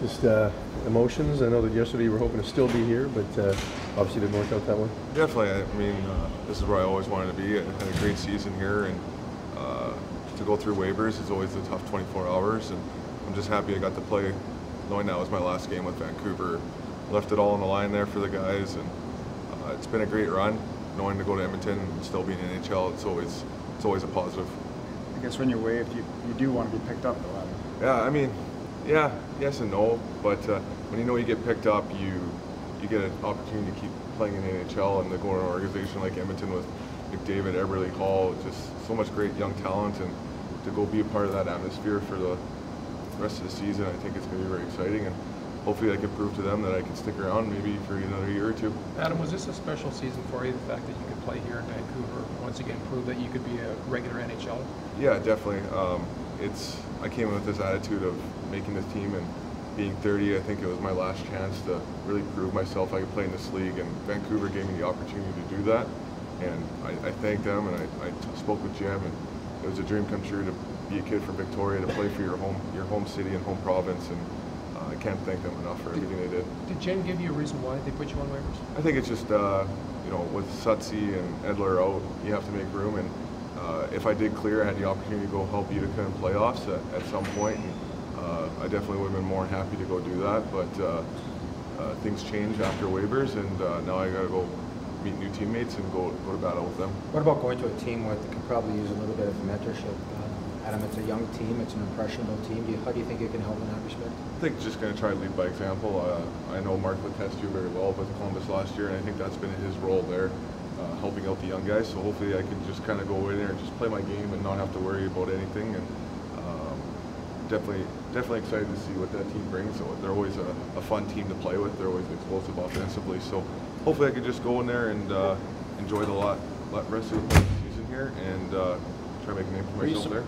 Just uh, emotions. I know that yesterday you were hoping to still be here, but uh, obviously didn't work out that way. Definitely. I mean, uh, this is where I always wanted to be. I had a great season here, and uh, to go through waivers is always a tough 24 hours. And I'm just happy I got to play, knowing that was my last game with Vancouver. Left it all on the line there for the guys, and uh, it's been a great run. Knowing to go to Edmonton and still being in NHL, it's always it's always a positive. I guess when you're waived, you, you do want to be picked up though. Adam. Yeah, I mean, yeah, yes and no. But uh, when you know you get picked up, you you get an opportunity to keep playing in the NHL and to go to an organization like Edmonton with McDavid, Eberle Hall, just so much great young talent, and to go be a part of that atmosphere for the rest of the season, I think it's going to be very exciting. And hopefully, I can prove to them that I can stick around maybe for another year or two. Adam, was this a special season for you, the fact that you could play here in Vancouver, once again prove that you could be a regular NHL? Yeah, definitely. Um, it's I came in with this attitude of making this team and being 30. I think it was my last chance to really prove myself I could play in this league, and Vancouver gave me the opportunity to do that. And I, I thank them, and I, spoke with Jim, and it was a dream come true to be a kid from Victoria to play for your home your home city and home province, and uh, I can't thank them enough for everything they did. Did Jen give you a reason why they put you on waivers? I think it's just uh, you know with Sutsy and Edler out, you have to make room. And uh, if I did clear, I had the opportunity to go help Utica in playoffs at, at some point. And, uh, I definitely would have been more than happy to go do that, but uh, uh, things change after waivers, and uh, now I got to go meet new teammates and go go to battle with them. What about going to a team where they could probably use a little bit of mentorship? Uh, Adam, it's a young team, it's an impressionable team. Do you, how do you think you can help in that respect? I think just going to try to lead by example. Uh, I know Mark Letestu very well with Columbus last year, and I think that's been his role there, uh, helping out the young guys. So hopefully I can just kind of go in there and just play my game and not have to worry about anything. And um, definitely, definitely excited to see what that team brings. So they're always a, a fun team to play with. They're always explosive offensively. So hopefully I can just go in there and uh, enjoy the lot, lot rest of the season here and uh, try to make a name for myself there.